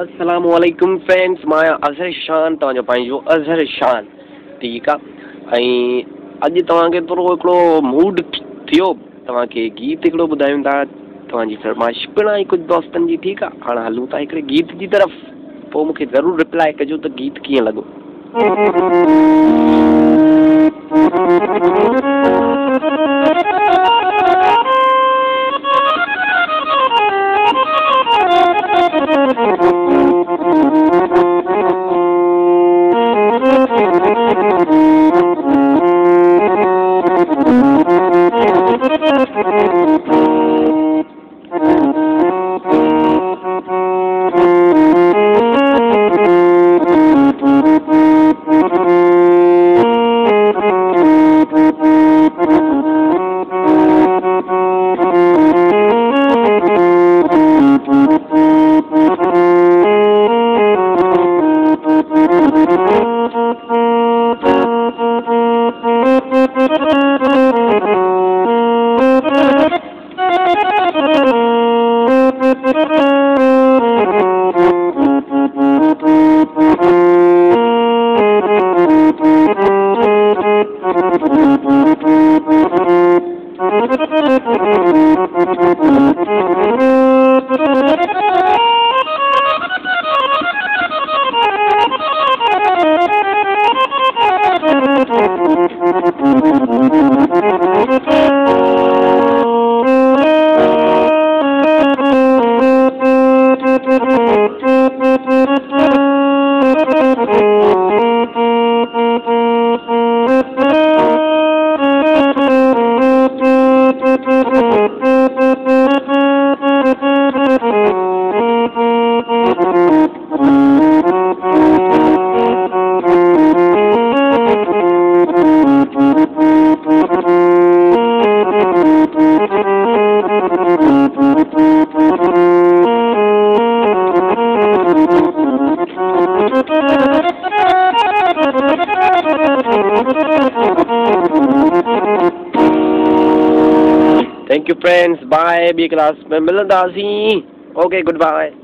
আসসালামু আলাইকুম फ्रेंड्स মায়া আযরশান তাঞ্জো পাই যো আযরশান ঠিক আ আই আজ তোমা কে পুরো একরো মুড থিও তোমা কে গীত একরো বদাউন্দা তোমা জি ফরমائش করা কিছু দস্তঞ্জি ঠিক আ আ হলু তা একরে গীত জি তরফ ও মুকে जरुर রিপ্লাই কজউ তো গীত কি লাগো Gracias. Thank you friends. Bye. B class में मिलंदासीं. Okay, goodbye.